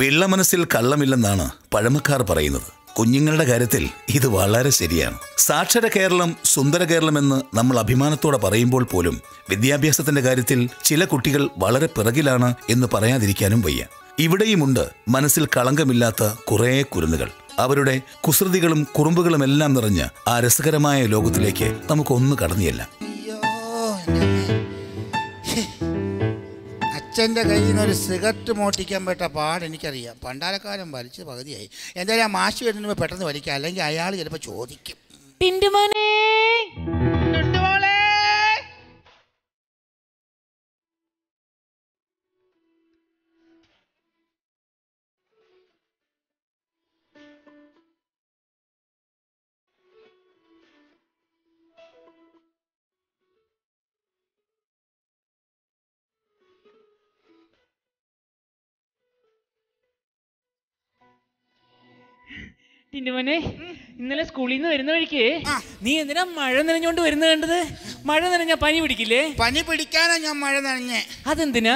പിള്ള മനസ്സിൽ കള്ളമില്ലെന്നാണ് പഴമക്കാർ പറയുന്നത്. കുഞ്ഞുങ്ങളുടെ കാര്യത്തിൽ ഇത് വളരെ ശരിയാണ്. സാക്ഷര കേരളം സുന്ദര കേരളം എന്ന് നമ്മൾ അഭിമാനത്തോടെ പറയുമ്പോൾ പോലും വിദ്യാഭ്യാസത്തിന്റെ കാര്യത്തിൽ ചില കുട്ടികൾ വളരെ പിറകിലാണ് എന്ന് പറയാതിരിക്കാനും വയ്യ. ഇവിടെയുമുണ്ട് മനസ്സിൽ കളങ്കമില്ലാത്ത കുറേ കുരുന്നുകൾ. അവരുടെ കുസൃതികളും കുറുമ്പുകളും എല്ലാം നിറഞ്ഞ ആ രസകരമായ ലോകത്തിലേക്ക് നമുക്കൊന്ന് കടന്നിയല്ല. അച്ഛന്റെ കയ്യിൽ നിന്ന് ഒരു സിഗരറ്റ് മോട്ടിക്കാൻ പറ്റ പാട് എനിക്കറിയാം. വലിച്ച് പകുതിയായി. എന്തായാലും ആ മാഷി വരുന്നതിന് പെട്ടെന്ന് വലിക്കാം. അല്ലെങ്കിൽ അയാൾ ചിലപ്പോൾ ചോദിക്കും. ടിന്റുമോനെ ടിന്റുമോനെ ഇന്നലെ സ്കൂളിൽ നിന്ന് വരുന്ന വഴിക്ക് നീ എന്തിനാ മഴ നനഞ്ഞോണ്ട് വരുന്ന കണ്ടത്? മഴ നനഞ്ഞ പനി പിടിക്കില്ലേ? പനി പിടിക്കാനാ ഞാൻ മഴ നനഞ്ഞേ. അതെന്തിനാ?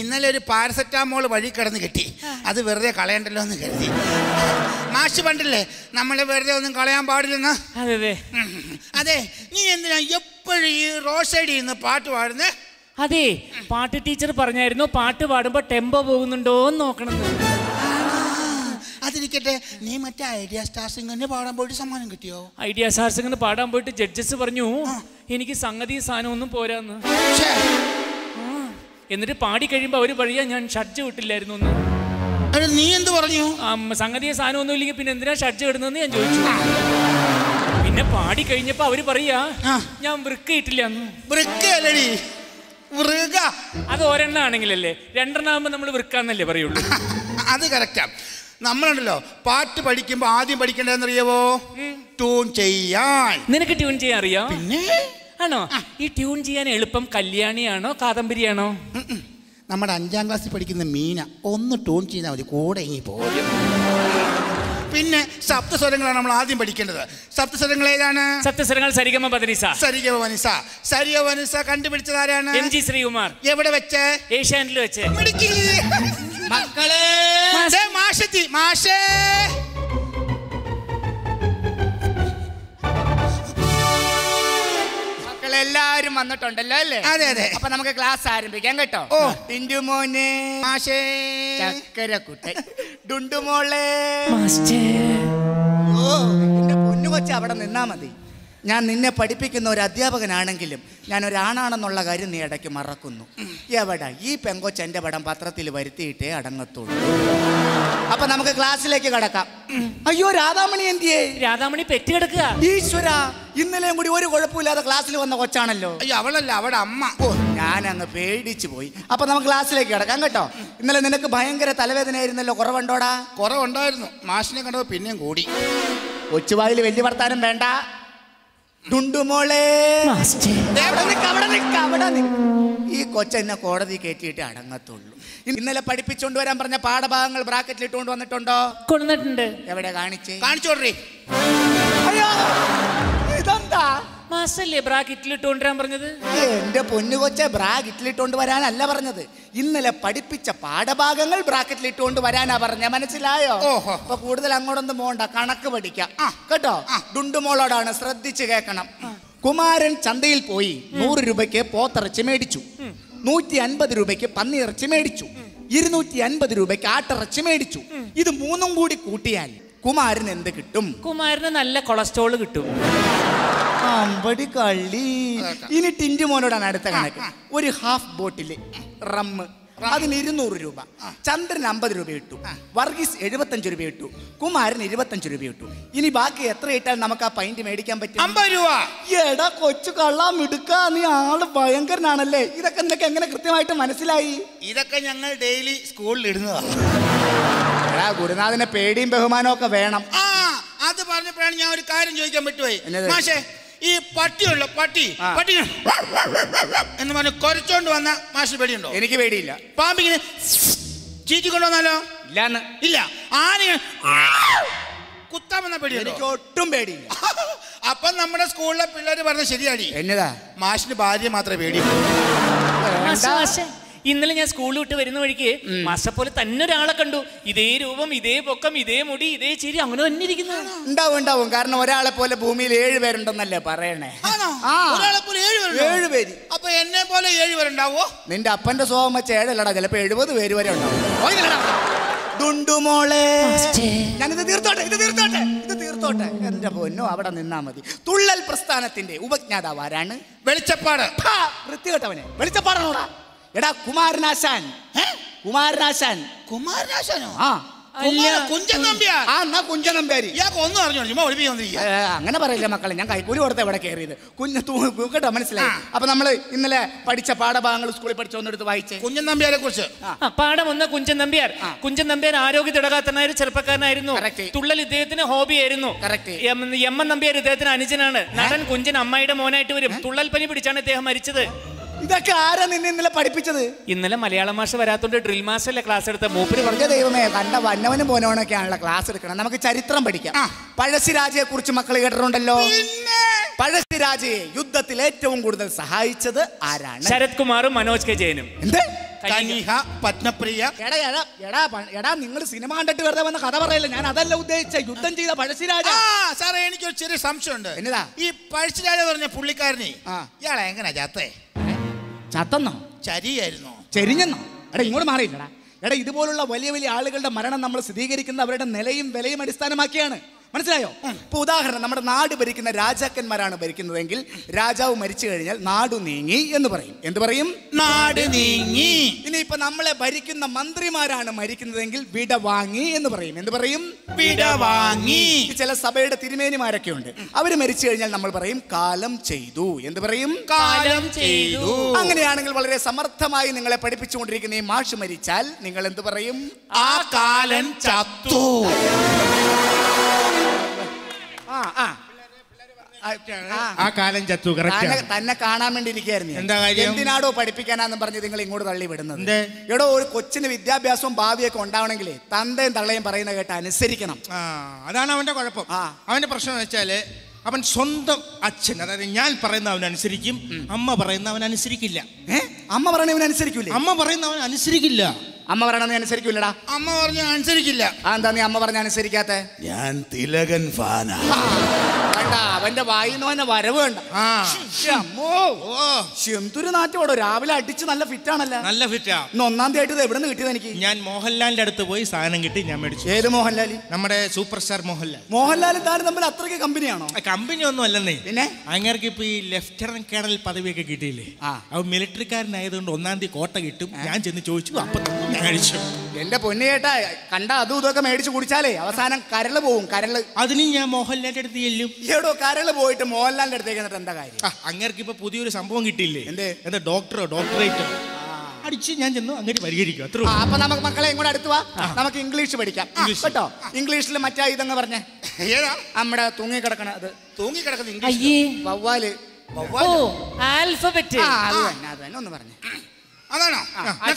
ഇന്നലെ ഒരു പാരസെറ്റാമോൾ വഴി കിടന്ന് കിട്ടി. അത് വെറുതെ കളയണ്ടല്ലോ എന്ന് കരുതി. മാഷ് പണ്ടല്ലേ നമ്മളെ വെറുതെ ഒന്നും കളയാൻ പാടില്ലെന്ന്? അതെ അതെ. അതെ നീ എന്തിനാ എപ്പോഴും ഈ റോഡ് സൈഡിൽ നിന്ന് പാട്ട് പാടുന്നേ? അതെ പാട്ട് ടീച്ചർ പറഞ്ഞായിരുന്നു പാട്ട് പാടുമ്പോ ടെമ്പോ പോകുന്നുണ്ടോ എന്ന് നോക്കണം അതിരിക്കട്ടെ നീ മറ്റേ ഐഡിയ സ്റ്റാർ സിംഗറിന് പാടാൻ പോയിട്ട് സമ്മാനം കിട്ടിയോ? ഐഡിയ സ്റ്റാർ സിംഗറിന് പാടാൻ പോയിട്ട് ജഡ്ജസ് പറഞ്ഞു എനിക്ക് സംഗതി സാധനം ഒന്നും പോരാന്ന്. എന്നിട്ട് പാടി കഴിയുമ്പോ അവർ പറയാ ഞാൻ ഷഡ്ജ് വിട്ടില്ലായിരുന്നു ഒന്ന് നീ എന്ത് പറഞ്ഞു? സംഗതി സംഗതിയെ സാധനം ഒന്നും ഇല്ലെങ്കിൽ പിന്നെ എന്തിനാ ഷഡ്ജ് ഇടുന്നതെന്ന് ഞാൻ ചോദിച്ചു. പിന്നെ പാടി കഴിഞ്ഞപ്പോ അവർ പറയാ ഞാൻ വൃക്ക ഇട്ടില്ല അത് ഒരെണ്ണ ആണെങ്കിലല്ലേ രണ്ടെണ്ണ ആകുമ്പോ നമ്മൾ വൃക്കാന്നല്ലേ പറയുള്ളൂ. അത് കറക്റ്റാ നമ്മളുണ്ടല്ലോ പാട്ട് പഠിക്കുമ്പോൾ ആദ്യം പഠിക്കേണ്ടതെന്നറിയാവോ? ട്യൂൺ ചെയ്യാൻ. നിനക്ക് ട്യൂൺ ചെയ്യാൻ അറിയാം? പിന്നെ? ആണോ? ഈ ട്യൂൺ ചെയ്യാൻ എളുപ്പം കല്യാണിയാണോ കാദംബരിയാണോ. നമ്മുടെ അഞ്ചാം ക്ലാസ്സിൽ പഠിക്കുന്ന മീന ഒന്ന് ട്യൂൺ ചെയ്താൽ മതി കൂടെ ഇങ്ങി പോരും. പിന്നെ സപ്തസ്വരങ്ങളാണ് നമ്മൾ ആദ്യം പഠിക്കേണ്ടത്. സപ്തസ്വരങ്ങൾ ഏതാണ്? സപ്തസ്വരങ്ങൾ സരിഗമ പദനിസ. സരിഗമ വനിസ സരിഗമ വനിസ കണ്ടുപിടിച്ചത് ആരാണ്? M G Sreekumar. എവിടെ വെച്ച്? ഏഷ്യാനിൽ വെച്ച്. മക്കളെ. ദേ മാഷെത്തി മാഷേ. മക്കളെല്ലാരും വന്നിട്ടുണ്ടല്ലോ അല്ലേ? അതെ അതെ. അപ്പൊ നമുക്ക് ക്ലാസ് ആരംഭിക്കാം കേട്ടോ. ഓ. ടിന്റുമോനെ മാഷേ. ചക്കര ചക്കരക്കുട്ടൻ ഡുണ്ടുമോളെ മാസ്റ്റർ ഓ എന്റെ പൊന്നു കൊച്ചു അവിടെ നിന്നാ മതി. ഞാൻ നിന്നെ പഠിപ്പിക്കുന്ന ഒരു അധ്യാപകനാണെങ്കിലും ഞാൻ ഒരാണാണെന്നുള്ള കാര്യം നീ ഇടയ്ക്ക് മറക്കുന്നു. എവിടെ? ഈ പെങ്കൊച്ച് എന്റെ പടം പത്രത്തിൽ വരുത്തിയിട്ടേ അടങ്ങത്തുള്ളൂ. അപ്പൊ നമുക്ക് ക്ലാസ്സിലേക്ക് കടക്കാം. അയ്യോ രാധാമണി എന്തിയേ? രാധാമണി പെറ്റിയെടുക്കുക കിടക്കുക. ഈശ്വര ഇന്നലെയും കൂടി ഒരു കുഴപ്പമില്ലാതെ ക്ലാസ്സിൽ വന്ന കൊച്ചാണല്ലോ. അയ്യോ അവളല്ല അവിടെ അമ്മ. ഓ. ഞാൻ അങ്ങ് പേടിച്ചു പോയി. അപ്പൊ നമുക്ക് ക്ലാസ്സിലേക്ക് കിടക്കാം കേട്ടോ. ഇന്നലെ നിനക്ക് ഭയങ്കര തലവേദനയായിരുന്നല്ലോ കുറവുണ്ടോടാ? കുറവുണ്ടായിരുന്നു. മാഷിനെ കണ്ടപ്പോൾ പിന്നെയും കൂടി. കൊച്ചുവായിൽ വലിയ വർത്താനം വേണ്ട. ഡുണ്ടുമോളെ. ഈ കൊച്ചെന്നെ കോടതി കയറ്റിയിട്ട് അടങ്ങത്തുള്ളൂ. ഇന്നലെ പഠിപ്പിച്ചോണ്ട് വരാൻ പറഞ്ഞ പാഠഭാഗങ്ങൾ ബ്രാക്കറ്റിൽ ഇട്ടുകൊണ്ട് വന്നിട്ടുണ്ടോ? കൊണ്ടുവന്നിട്ടുണ്ട് എവിടെ കാണിച്ച്? കാണിച്ചോടേ അയ്യോ ഇതെന്താ? മാസ്റ്റർ അല്ലേ ബ്രാക്കറ്റിൽ ഇട്ടുകൊണ്ടുവരാൻ പറഞ്ഞത്? എന്റെ പൊന്നു കൊച്ചെ ബ്രാഗ് ഇട്ടിലിട്ടുകൊണ്ട് വരാനല്ല പറഞ്ഞത്. ഇന്നലെ പഠിപ്പിച്ച പാഠഭാഗങ്ങൾ ബ്രാക്കറ്റിൽ ഇട്ടുകൊണ്ട് വരാനാ പറഞ്ഞ മനസ്സിലായോ? ഓഹോ. അപ്പൊ കൂടുതൽ അങ്ങോട്ടൊന്നും പോണ്ട. കണക്ക് പഠിക്കാം. കേട്ടോ? ഡുണ്ടുമോളോടാണ് ശ്രദ്ധിച്ചു കേൾക്കണം. കുമാരൻ ചന്തയിൽ പോയി നൂറ് രൂപയ്ക്ക് പോത്തിറച്ചി മേടിച്ചു. നൂറ്റി അൻപത് രൂപയ്ക്ക് പന്നിയിറച്ചി മേടിച്ചു. ഇരുന്നൂറ്റി അൻപത് രൂപയ്ക്ക് ആട്ടിറച്ചി മേടിച്ചു. ഇത് മൂന്നും കൂടി കൂട്ടിയാൽ കുമാരൻ എന്ത് കിട്ടും? കുമാരന് നല്ല കൊളസ്ട്രോൾ കിട്ടും. അമ്പടി കള്ളി ഇനി ടിന്റു മോനോടാണ് അടുത്ത കണക്ക്. ഒരു ഹാഫ് ബോട്ടിൽ റമ്മ് അതിന് ഇരുന്നൂറ് രൂപ. ചന്ദ്രൻ അമ്പത് രൂപ ഇട്ടു. വർഗീസ് എഴുപത്തഞ്ച് രൂപ ഇട്ടു. കുമാരൻ ഇരുപത്തഞ്ച് രൂപ ഇട്ടു. ഇനി ബാക്കി എത്ര ഇട്ടാൽ നമുക്ക് ആ പൈന്റ് മേടിക്കാൻ പറ്റും. അമ്പത് രൂപ. എടാ കൊച്ചു കള്ളാ മിടുക്ക നീ ആൾ ഭയങ്കരനാണല്ലേ? ഇതൊക്കെ നിനക്ക് എങ്ങനെ കൃത്യമായിട്ട് മനസ്സിലായി? ഇതൊക്കെ ഞങ്ങൾ ഡെയിലി സ്കൂളിൽ ഇടുന്നതാ. എടാ ഗുരുനാഥനെ പേടിയും ബഹുമാനവും ഒക്കെ വേണം. ആ. അത് പറഞ്ഞപ്പോഴാണ് ഞാൻ ഒരു കാര്യം ചോദിക്കാൻ പറ്റുപോയി മാഷേ ഈ പട്ടിയുള്ള പട്ടി. പട്ടി എന്ന് പറഞ്ഞ് കൊരച്ചോണ്ട് വന്ന മാഷ് പേടിയുണ്ടോ? എനിക്ക് പേടിയില്ല. പാമ്പിങ്ങനെ ചീറ്റി കൊണ്ടുവന്നാലോ ഇല്ല ഇല്ല. ആന കുത്താമെന്ന വന്ന പേടിയുണ്ടോ? എനിക്ക് ഒട്ടും പേടിയില്ല. അപ്പൊ നമ്മുടെ സ്കൂളിലെ പിള്ളേർ പറഞ്ഞ ശരിയാടി. എന്നതാ? മാഷിന് ഭാര്യ മാത്രമേ പേടിയുള്ളൂ. ഇന്നലെ ഞാൻ സ്കൂളിൽ വിട്ട് വരുന്ന വഴിക്ക് മാസ്റ്റർ പോലെ തന്നെ ഒരാളെ കണ്ടു. ഇതേ രൂപം ഇതേ പൊക്കം ഇതേ മുടി ഇതേ ചിരി അങ്ങനെ തന്നെ ഇരിക്കുന്നതാണ് ഉണ്ടാവും ഉണ്ടാവും. കാരണം ഒരാളെ പോലെ ഭൂമിയിൽ ഏഴ് പേരുണ്ടെന്നല്ലേ പറയണേ. ഒരാളെ പോലെ ഏഴ് പേര്. അപ്പൊ എന്നെ പോലെ ഏഴ് പേരുണ്ടാവോ? നിന്റെ അപ്പന്റെ സ്വഭാവം വെച്ച ഏഴല്ലടാ ചിലപ്പോ എഴുപത് പേര് വരെ ഉണ്ടാവും. ഞാനിത് തീർത്തോട്ടെ ഇത് തീർത്തോട്ടെ ഇത് തീർത്തോട്ടെ. എന്റെ പൊന്നോ അവിടെ നിന്നാ മതി. തുള്ളൽ പ്രസ്ഥാനത്തിന്റെ ഉപജ്ഞാതാവ് ആരാണ്? വെളിച്ചപ്പാട്. ഹാ, വൃത്തികെട്ടവനെ. വെളിച്ചപ്പാടാണോടാ? എടാ കുമാരനാശാൻ? കുമാരനാശാൻ. കുമാരനാശാനോ? ആ. അങ്ങനെ പറയില്ല മക്കളെ ഞാൻ കൈക്കൂലി കൊടുത്ത ഇവിടെ കയറിയത് കുഞ്ഞു തൂക്കട്ടോ മനസ്സിലായി? അപ്പൊ നമ്മൾ ഇന്നലെ പഠിച്ച പാഠഭാഗങ്ങൾ സ്കൂളിൽ പഠിച്ചൊന്നെടുത്ത് വായിച്ചേ? കുഞ്ഞൻ നമ്പ്യാരെ കുറിച്ച്. ആ, പാഠം ഒന്ന് കുഞ്ചൻ നമ്പ്യാർ കുഞ്ചൻ നമ്പ്യാർ ആരോഗ്യ തിടകാത്തനായ ചെറുപ്പക്കാരനായിരുന്നു. തുള്ളൽ ഇദ്ദേഹത്തിന് ഹോബിയായിരുന്നു. എം എം എൻ നമ്പ്യാർ ഇദ്ദേഹത്തിന് അനുജനാണ്. നടൻ കുഞ്ചൻ അമ്മയുടെ മോനായിട്ട് വരും. തുള്ളൽ പനി പിടിച്ചാണ് ഇദ്ദേഹം മരിച്ചത്. ഇതൊക്കെ ആരാ നിന്നെ ഇന്നലെ പഠിപ്പിച്ചത്? ഇന്നലെ മലയാള മാഷ വരാത്തോണ്ട് ഡ്രിൽ മാസ്റ്ററിലെ ക്ലാസ് എടുത്ത? മൂപ്പര് പറഞ്ഞു ദൈവമേ കണ്ട വന്നവനും പോനവനൊക്കെയാണല്ലോ ക്ലാസ് എടുക്കണം നമുക്ക് ചരിത്രം പഠിക്കാം. പഴശ്ശിരാജയെ കുറിച്ച് മക്കൾ കേട്ടിട്ടുണ്ടല്ലോ. പഴശ്ശിരാജയെ യുദ്ധത്തിൽ ഏറ്റവും കൂടുതൽ സഹായിച്ചത് ആരാണ്? ശരത് കുമാറും മനോജ് കെ ജയനും. എന്ത്? പത്മപ്രിയ. എടാ എടാ എടാ എടാ നിങ്ങൾ സിനിമ കണ്ടിട്ട് വെറുതെ വന്ന കഥ പറയല്ല? ഞാൻ അതല്ല ഉദ്ദേശിച്ച. യുദ്ധം ചെയ്ത പഴശ്ശിരാജ ആ സാറേ എനിക്കൊരു ചെറിയ സംശയമുണ്ട്. എന്നതാ? ഈ പഴശ്ശിരാജ പറഞ്ഞ പുള്ളിക്കാരനെ ഇയാളെ എങ്ങനെ ചാത്തേ? ചത്തന്നോ? ചരിയായിരുന്നോ. ചെരിഞ്ഞെന്നോ? എടാ ഇങ്ങോട്ട് മാറിയില്ലടാ. എടാ ഇതുപോലുള്ള വലിയ വലിയ ആളുകളുടെ മരണം നമ്മൾ സ്ഥിരീകരിക്കുന്ന അവരുടെ നിലയും വിലയും അടിസ്ഥാനമാക്കിയാണ്. മനസ്സിലായോ? ഇപ്പൊ ഉദാഹരണം നമ്മുടെ നാട് ഭരിക്കുന്ന രാജാക്കന്മാരാണ് ഭരിക്കുന്നതെങ്കിൽ രാജാവ് മരിച്ചു കഴിഞ്ഞാൽ നാട് നീങ്ങി എന്ന് പറയും. എന്ത് പറയും? നാട് നീങ്ങി. ഇനി ഇപ്പൊ നമ്മളെ ഭരിക്കുന്ന മന്ത്രിമാരാണ് മരിക്കുന്നതെങ്കിൽ വിട വാങ്ങി എന്ന് പറയും. എന്ത് പറയും? വിട വാങ്ങി. ചില സഭയുടെ തിരുമേനിമാരൊക്കെ ഉണ്ട്. അവർ മരിച്ചു കഴിഞ്ഞാൽ നമ്മൾ പറയും കാലം ചെയ്തു. എന്ത് പറയും? കാലം ചെയ്തു. അങ്ങനെയാണെങ്കിൽ വളരെ സമർത്ഥമായി നിങ്ങളെ പഠിപ്പിച്ചുകൊണ്ടിരിക്കുന്ന ഈ മാഷ് മരിച്ചാൽ നിങ്ങൾ എന്ത് പറയും? ആ കാലൻ ചത്തു. ആ. ആ കാലം ചത്തു തന്നെ കറക്റ്റ് തന്നെ കാണാൻ വേണ്ടി ഇരിക്കുകയായിരുന്നു എന്താ കാര്യം? എന്തിനാടോ പഠിപ്പിക്കാനാന്ന് പറഞ്ഞ് നിങ്ങൾ ഇങ്ങോട്ട് തള്ളി വിടുന്നത്. എടോ ഒരു കൊച്ചിന് വിദ്യാഭ്യാസവും ഭാവിയൊക്കെ ഉണ്ടാവണമെങ്കിൽ തന്തയും തള്ളയും പറയുന്ന കേട്ട് അനുസരിക്കണം. അതാണ് അവന്റെ കുഴപ്പം. അവന്റെ പ്രശ്നം എന്ന് വെച്ചാൽ അവൻ സ്വന്തം അച്ഛൻ അതായത് ഞാൻ പറയുന്ന അവൻ അനുസരിക്കും അമ്മ പറയുന്ന അവൻ അനുസരിക്കില്ല. അമ്മ പറയണവൻ അനുസരിക്കില്ല അമ്മ പറയുന്ന അവൻ അനുസരിക്കില്ല. അമ്മ പറയണത് അനുസരിക്കില്ലടാ അമ്മ പറഞ്ഞ അനുസരിക്കില്ല. ആ എന്താ നീ അമ്മ പറഞ്ഞ അനുസരിക്കാത്ത? ഞാൻ തിലകൻ ഫാനാ. വേണ്ട. അവന്റെ വായിന്ന് വരവ് വേണ്ട. എന്തൊരു നാറ്റോടോ രാവിലെ അടിച്ച് നല്ല ഫിറ്റ് ആണല്ലോ നല്ല ഫിറ്റ്. ഇന്ന് ഒന്നാം തീയതി എവിടെ നിന്ന് കിട്ടിയത് എനിക്ക്? ഞാൻ മോഹൻലാലിന്റെ അടുത്ത് പോയി സാധനം കിട്ടി ഞാൻ മേടിച്ചു. ഏത് മോഹൻലാൽ നമ്മുടെ സൂപ്പർ സ്റ്റാർ മോഹൻലാൽ. മോഹൻലാലും താരം തമ്മിൽ അത്രയ്ക്ക് കമ്പനിയാണോ? കമ്പനി ഒന്നും അല്ലെന്നേ. പിന്നെ? അങ്ങേർക്ക് ഇപ്പൊ ഈ ലെഫ്റ്റനന്റ് കേണൽ പദവിയൊക്കെ കിട്ടിയില്ലേ? അവ മിലിറ്ററിക്കാരനായതുകൊണ്ട് ഒന്നാം തീയതി കോട്ട കിട്ടും. ഞാൻ ചെന്ന് ചോദിച്ചു അപ്പൊ മേടിച്ചു ഞാൻ എന്റെ പൊന്നു ചേട്ടാ കണ്ട അതും ഇതൊക്കെ മേടിച്ച് കുടിച്ചാലേ അവസാനം കരൾ പോവും കരൾ. അതിന് ഞാൻ മോഹൻലാലിന്റെ അടുത്ത് ചെല്ലും. എടോ കരൾ പോയിട്ട് മോഹൻലാലിന്റെ അടുത്തേക്ക് എന്നിട്ട് എന്താ കാര്യം? അങ്ങേർക്ക് ഇപ്പൊ പുതിയൊരു സംഭവം കിട്ടിയില്ലേ? എന്റെ എന്താ ഡോക്ടറോ ഡോക്ടറേറ്റോ അടിച്ച് ഞാൻ ചെന്നു അങ്ങോട്ട് പരിഹരിക്കും അത്ര അപ്പൊ നമുക്ക് മക്കളെ ഇങ്ങോട്ട് അടുത്ത് വാ. നമുക്ക് ഇംഗ്ലീഷ് പഠിക്കാം. കേട്ടോ? ഇംഗ്ലീഷിൽ മറ്റേ ഇതെന്ന് പറഞ്ഞേ? ഏതാ? നമ്മുടെ തൂങ്ങിക്കിടക്കണ അത്. തൂങ്ങിക്കിടക്കുന്ന ഇംഗ്ലീഷ് അയ്യേ. വവ്വാൽ. ഓ ആൽഫബറ്റ് ആ അത് തന്നെ അത് തന്നെ. ഒന്ന് പറഞ്ഞേ. അതാണോ?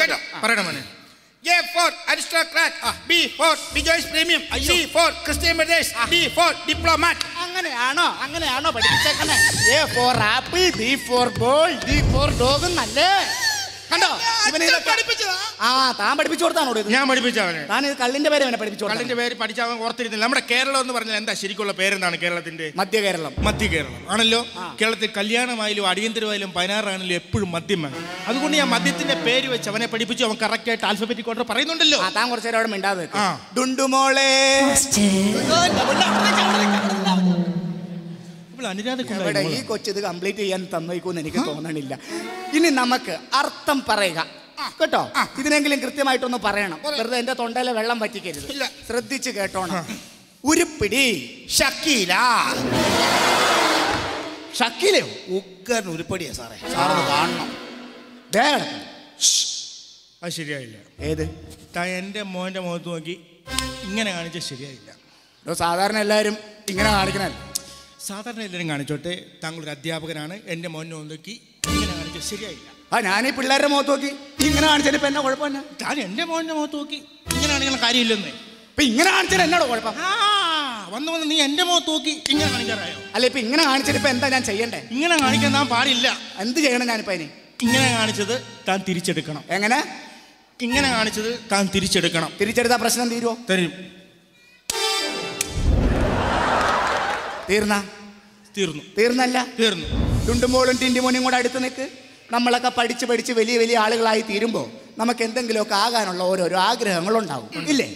കേട്ടോ. പറയണം മോനെ. A for aristocrat, B for Rejoice Premium, C for Christian Brothers, D for Diplomat. അങ്ങനെയാണോ അങ്ങനെയാണോ പഠിപ്പിച്ചേക്കണേ A for apple B for ball D for dog നല്ലേ കണ്ടോ? ഇവനെ ആ താൻ പഠിപ്പിച്ചു കൊടുത്താണോ ഇത്? ഞാൻ പഠിപ്പിച്ച അവനെ. താൻ ഇത് കള്ളിന്റെ പേര് അവനെ പഠിപ്പിച്ചു കൊടുത്തത് കള്ളിന്റെ പേര് പഠിച്ചവൻ ഓർത്തിരുന്നില്ല. നമ്മുടെ കേരളം എന്ന് പറഞ്ഞാൽ എന്താ? ശരിക്കുള്ള പേരെന്താണ് കേരളത്തിന്റെ? മധ്യ കേരളം. മധ്യ കേരളം. ആണല്ലോ? കേരളത്തിൽ കല്യാണമായാലും അടിയന്തരമായാലും പതിനാറാണെങ്കിലും എപ്പോഴും മദ്യം വേണം. അതുകൊണ്ട് ഞാൻ മദ്യത്തിന്റെ പേര് വെച്ച് അവനെ പഠിപ്പിച്ചു. അവൻ കറക്റ്റ് ആയിട്ട് ആൽഫബറ്റിക് ഓർഡർ പറയുന്നുണ്ടല്ലോ. ആ താൻ കുറച്ചു നേരം അവിടെ മിണ്ടാതെ നിൽക്ക്. ആ. ഡുണ്ടുമോളെ എവിടെ ഈ കൊച്ചു ഇത് കംപ്ലീറ്റ് ചെയ്യാൻ തന്നേക്കൂന്ന് എനിക്ക് തോന്നണില്ല. ഇനി നമുക്ക് അർത്ഥം പറയുക. കേട്ടോ? ഇതിനെങ്കിലും കൃത്യമായിട്ടൊന്ന് പറയണം. വെറുതെ എന്റെ തൊണ്ടയിലെ വെള്ളം പറ്റിക്കരുത് ഇല്ല. ശ്രദ്ധിച്ച് കേട്ടോണം. ഉരുപ്പിടി ഷക്കീല. ഷക്കിലെയോ? ഉഗ്രൻ ഉരുപ്പടിയാ സാറേ. സാറത് കാണണം. അത് ശരിയായില്ല. ഏത്? എന്റെ മോന്റെ മുഖത്ത് നോക്കി ഇങ്ങനെ കാണിച്ചാൽ ശരിയായില്ല. സാധാരണ എല്ലാവരും ഇങ്ങനെ കാണിക്കണല്ലോ? സാധാരണ എല്ലാവരും കാണിച്ചോട്ടെ താങ്കളൊരു അധ്യാപകനാണ് എന്റെ മോൻ നോക്കി. ഇങ്ങനെ കാണിച്ചു ശരിയായില്ല. ആ ഞാനീ പിള്ളേരുടെ മുഖത്ത് നോക്കി. ഇങ്ങനെ കാണിച്ചാൽ ഇപ്പൊ എന്നാ കുഴപ്പമില്ല ഞാൻ എന്റെ മോന്റെ മുഖത്ത് നോക്കി. ഇങ്ങനെ കാണിക്കുന്ന കാര്യമില്ലെന്ന്. ഇപ്പൊ ഇങ്ങനെ കാണിച്ചാൽ എന്നോട് കുഴപ്പം? ആ വന്ന് വന്ന് നീ എന്റെ മുഖത്ത് നോക്കി. ഇങ്ങനെ കാണിക്കാറായോ? അല്ല ഇപ്പൊ ഇങ്ങനെ കാണിച്ചാൽ ഇപ്പൊ എന്താ ഞാൻ ചെയ്യണ്ടേ? ഇങ്ങനെ കാണിക്കാൻ താൻ പാടില്ല. എന്ത് ചെയ്യണം ഞാനിപ്പോ അതിന് ഇങ്ങനെ കാണിച്ചത് താൻ തിരിച്ചെടുക്കണം. എങ്ങനെ? ഇങ്ങനെ കാണിച്ചത് താൻ തിരിച്ചെടുക്കണം. തിരിച്ചെടുത്താൽ പ്രശ്നം തീരുമോ തരും. തീർന്ന? തീർന്നു. തീർന്നല്ല? തീർന്നു. ടുണ്ടുമോളും ടിൻഡിമോനും കൂടെ അടുത്ത് നിൽക്ക് നമ്മളൊക്കെ പഠിച്ച് പഠിച്ച് വലിയ വലിയ ആളുകളായി തീരുമ്പോൾ നമുക്ക് എന്തെങ്കിലുമൊക്കെ ആകാനുള്ള ഓരോരോ ആഗ്രഹങ്ങളുണ്ടാവും. ഇല്ലേ?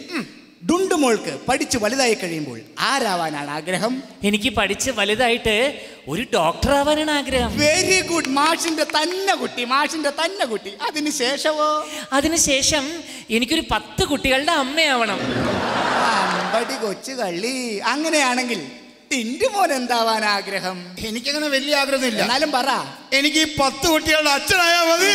ഡുണ്ടുമോൾക്ക് പഠിച്ച് വലുതായി കഴിയുമ്പോൾ ആരാവാനാണ് ആഗ്രഹം? എനിക്ക് പഠിച്ച് വലുതായിട്ട് ഒരു ഡോക്ടർ ആവാനാണ് ആഗ്രഹം. വെരി ഗുഡ് മാഷിന്റെ തന്നെ കുട്ടി മാഷിന്റെ തന്നെ കുട്ടി. അതിനുശേഷമോ അതിനുശേഷം എനിക്കൊരു പത്ത് കുട്ടികളുടെ അമ്മയാവണം. അമ്പടി കൊച്ചു കള്ളി. അങ്ങനെയാണെങ്കിൽ ടിൻഡുമോൻ എന്താവാൻ ആഗ്രഹം? എനിക്കങ്ങനെ വലിയ ആഗ്രഹമില്ല എന്നാലും പറ. എനിക്ക് ഈ പത്ത് കുട്ടികളുടെ അച്ഛനായാൽ മതി.